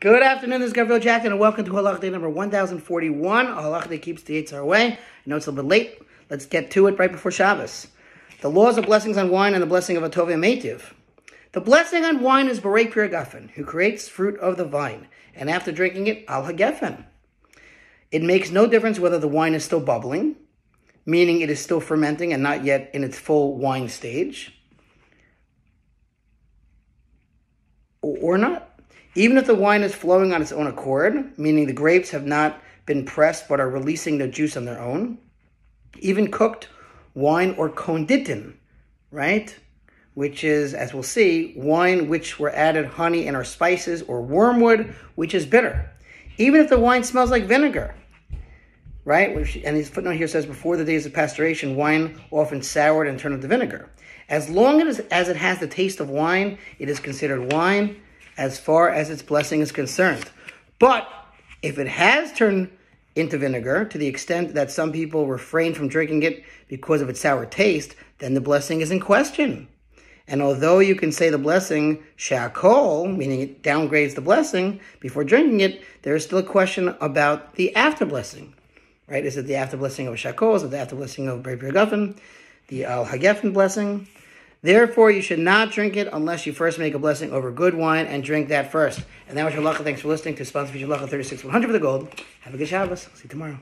Good afternoon, this is Gavriel Jacknin, and welcome to Halacha Day number 1041. Halacha Day keeps the Yetzer Hara away. I know it's a little bit late. Let's get to it right before Shabbos. The laws of blessings on wine and the blessing of HaTov VeHaMetiv. The blessing on wine is Borei Pri Hagafen, who creates fruit of the vine, and after drinking it, Al Hagefen. It makes no difference whether the wine is still bubbling, meaning it is still fermenting and not yet in its full wine stage, or not. Even if the wine is flowing on its own accord, meaning the grapes have not been pressed but are releasing their juice on their own, even cooked wine or konditon, right? Which is, as we'll see, wine which were added honey and or spices, or wormwood, which is bitter. Even if the wine smells like vinegar, right? And his footnote here says, before the days of pasteurization, wine often soured and turned into vinegar. As long as, as it has the taste of wine, it is considered wine as far as its blessing is concerned. But if it has turned into vinegar to the extent that some people refrain from drinking it because of its sour taste, then the blessing is in question. And although you can say the blessing Shehakol, meaning it downgrades the blessing before drinking it, there is still a question about the after blessing. Right? Is it the after blessing of Shehakol? Is it the after blessing of Brei Guffin? The Al Hagefen blessing? Therefore, you should not drink it unless you first make a blessing over good wine and drink that first. And that was your luck. Thanks for listening to Sponsor Feature Luck 36 100 for the gold. Have a good Shabbos. See you tomorrow.